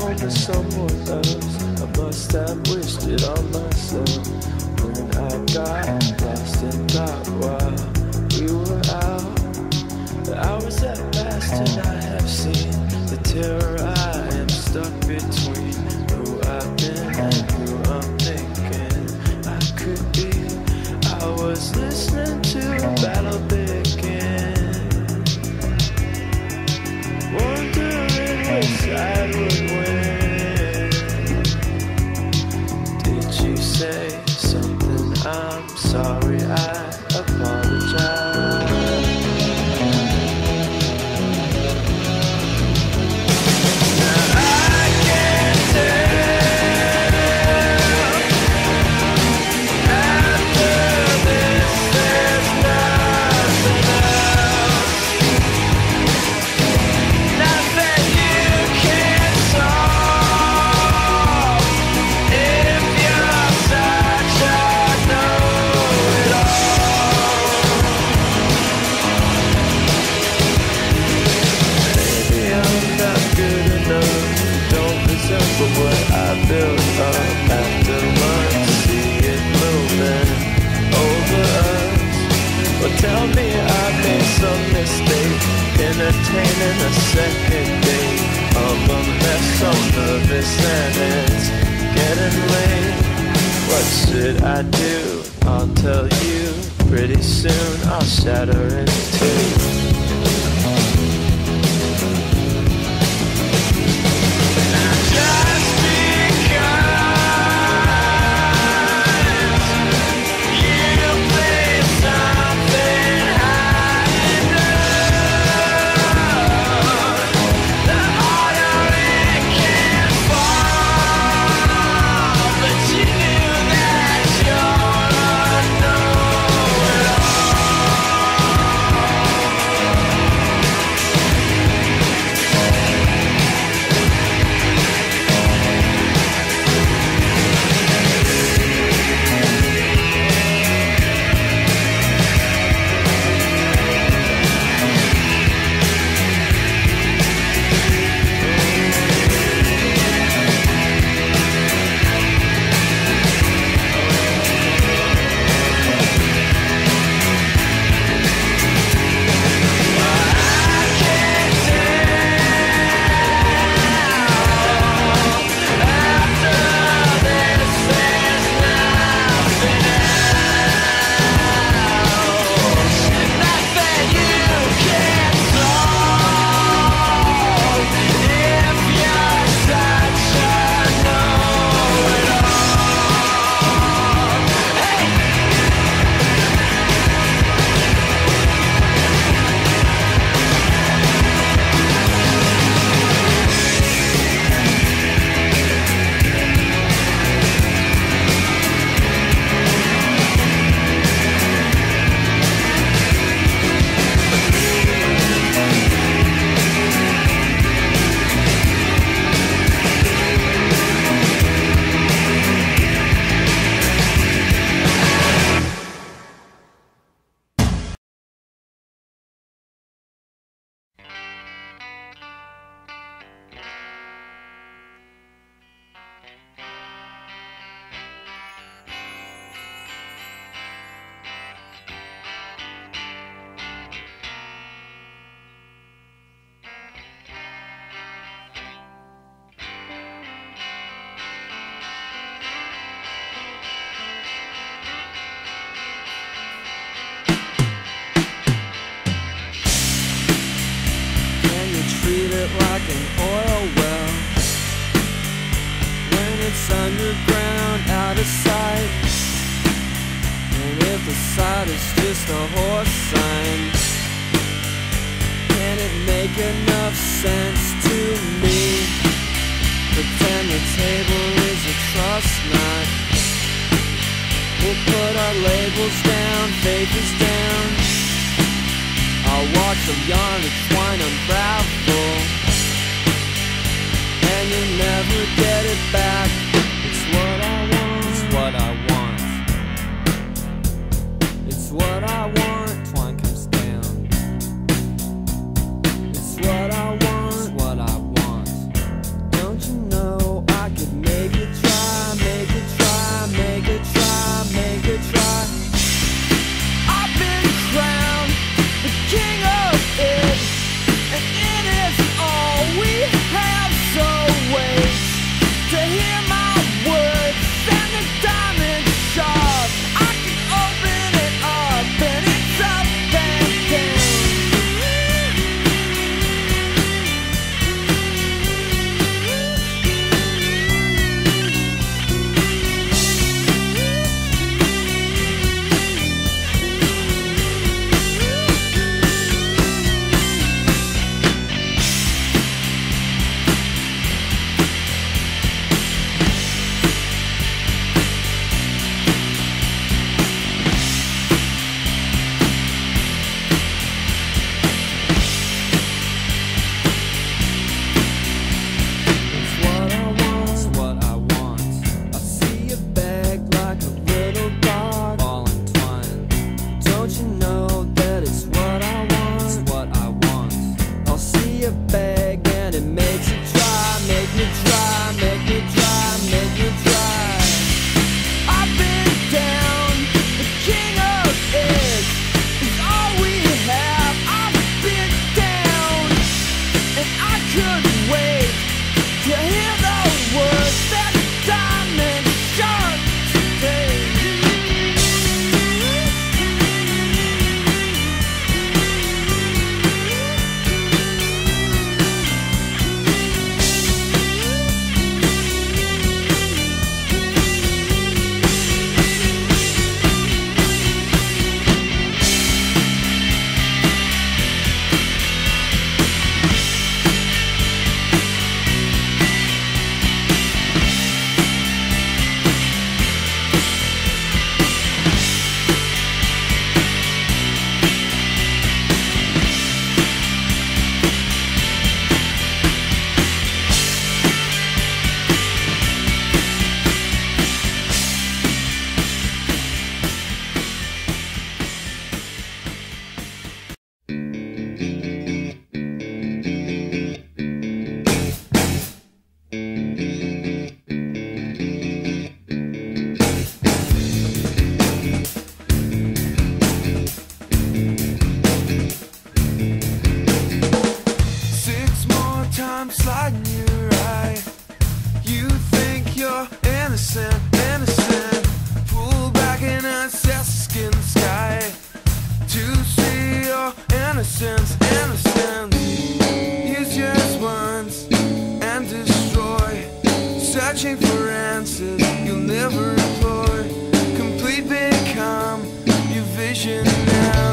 to someone else. I must have wished it on myself. When I got lost in thought while we were out. The hours have passed and I have seen the terror I am stuck between. Who I've been and who I'm thinking I could be. I was listening to me I made some mistake. Entertaining a second date of a mess so nervous and it's getting late. What should I do? I'll tell you pretty soon. I'll shatter in two. Make enough sense to me? Pretend the table is a trust knot. We'll put our labels down, faith is down. I'll watch them yarn and twine unravel And you'll never get it back It's what I want It's what I want It's what I want innocent, innocent. Pull back in a skin sky to see your innocence, innocence. Use yours once and destroy. Searching for answers you'll never employ. Complete become your vision now.